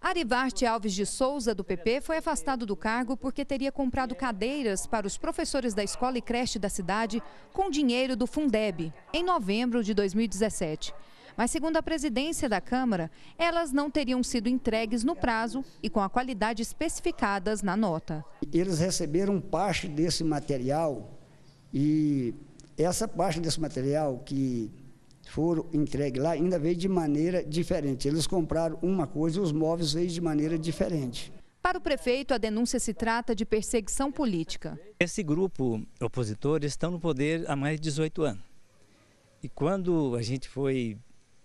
Arivarte Alves de Souza, do PP, foi afastado do cargo porque teria comprado cadeiras para os professores da escola e creche da cidade com dinheiro do Fundeb, em novembro de 2017. Mas, segundo a presidência da Câmara, elas não teriam sido entregues no prazo e com a qualidade especificadas na nota. Eles receberam parte desse material e essa parte desse material que foram entregues lá ainda veio de maneira diferente. Eles compraram uma coisa e os móveis veio de maneira diferente. Para o prefeito, a denúncia se trata de perseguição política. Esse grupo opositor estão no poder há mais de 18 anos. E quando a gente foi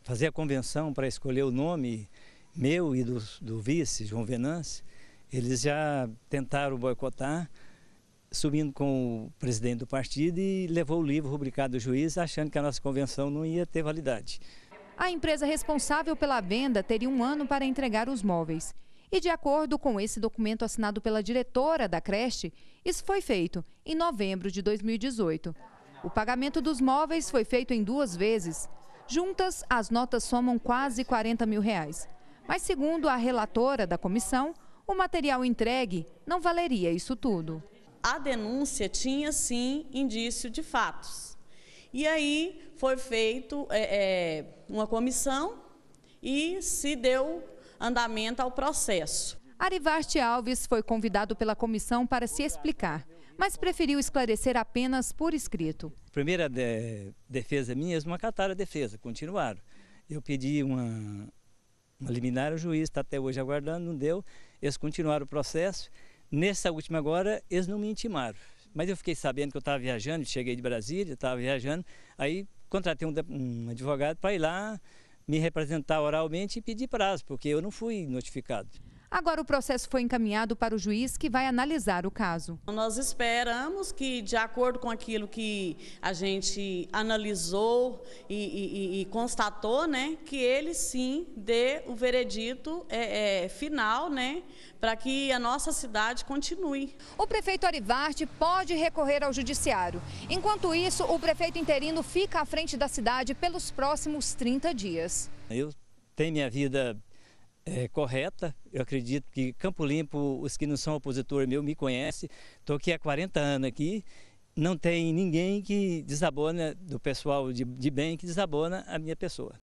fazer a convenção para escolher o nome meu e do, do vice, João Venance, eles já tentaram boicotar, subindo com o presidente do partido e levou o livro rubricado do juiz, achando que a nossa convenção não ia ter validade. A empresa responsável pela venda teria um ano para entregar os móveis. E de acordo com esse documento assinado pela diretora da creche, isso foi feito em novembro de 2018. O pagamento dos móveis foi feito em duas vezes. Juntas, as notas somam quase 40 mil reais. Mas, segundo a relatora da comissão, o material entregue não valeria isso tudo. A denúncia tinha, sim, indício de fatos. E aí foi feito é, é, uma comissão e se deu andamento ao processo. Arivarte Alves foi convidado pela comissão para se explicar, mas preferiu esclarecer apenas por escrito. Primeira de, defesa minha, eles não acataram a defesa, continuaram. Eu pedi uma, uma liminar, o juiz está até hoje aguardando, não deu. Eles continuaram o processo. Nessa última agora, eles não me intimaram. Mas eu fiquei sabendo que eu estava viajando, cheguei de Brasília, estava viajando, aí contratei um, um advogado para ir lá me representar oralmente e pedir prazo, porque eu não fui notificado. Agora o processo foi encaminhado para o juiz que vai analisar o caso. Nós esperamos que, de acordo com aquilo que a gente analisou e, e, e constatou, né, que ele sim dê o veredito é, é, final, né, para que a nossa cidade continue. O prefeito Arivarte pode recorrer ao judiciário. Enquanto isso, o prefeito interino fica à frente da cidade pelos próximos 30 dias. Eu tenho minha vida é, correta. Eu acredito que Campo Limpo, os que não são opositor meu, me conhecem. Estou aqui há 40 anos aqui. Não tem ninguém que desabona, do pessoal de, de bem, que desabona a minha pessoa.